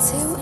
to